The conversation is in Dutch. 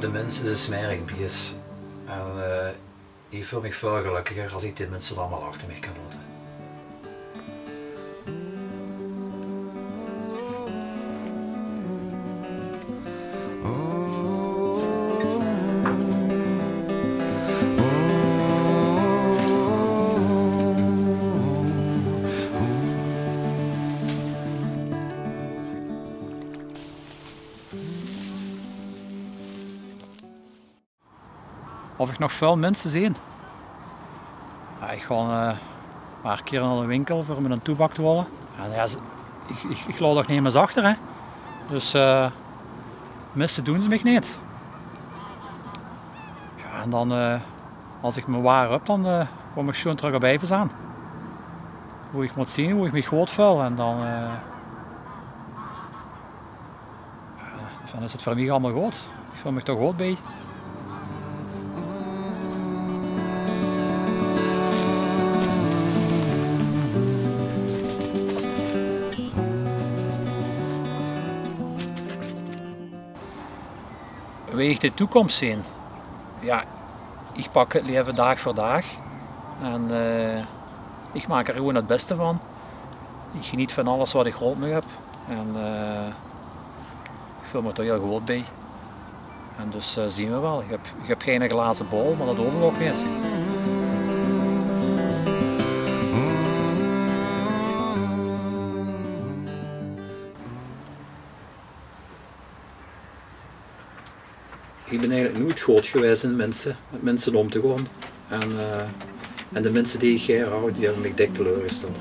de mens is smerig bies. En uh, ik voel me veel gelukkiger als ik die mensen allemaal achter me kan laten. Of ik nog veel mensen zie. Ik ga uh, een paar keer naar de winkel voor mijn toebak te halen. En ja, ik, ik, ik niet eens achter. Hè. Dus uh, missen doen ze mij niet. Ja, en dan, uh, als ik me waar heb, dan kom ik gewoon terug even aan. Hoe ik moet zien, hoe ik me goed voel. En dan, dan is het voor mij allemaal goed. Ik voel me toch goed bij. Wie de toekomst zien? Ja, ik pak het leven dag voor dag. En uh, ik maak er gewoon het beste van. Ik geniet van alles wat ik rond me heb. En uh, ik voel me er heel goed bij. En dus uh, zien we wel. Ik heb, ik heb geen glazen bol, maar dat ook niet. Ik ben eigenlijk nooit goed geweest mensen, met mensen om te gaan. En, uh, en de mensen die ik hier hou, die hebben me dik teleurgesteld.